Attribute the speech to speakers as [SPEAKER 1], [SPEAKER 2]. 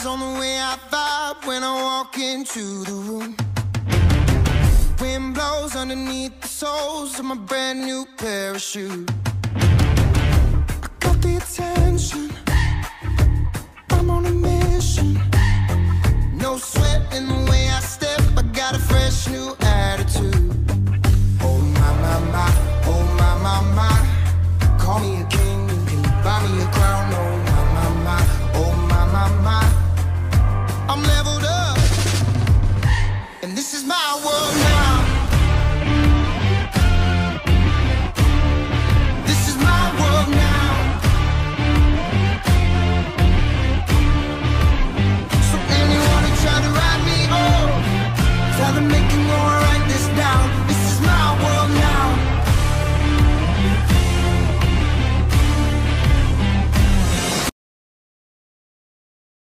[SPEAKER 1] eyes on the way I vibe when I walk into the room. Wind blows underneath the soles of my brand new parachute. I got the attention. I'm on a mission. No sweat in the way I step. I got a fresh new attitude. rather making more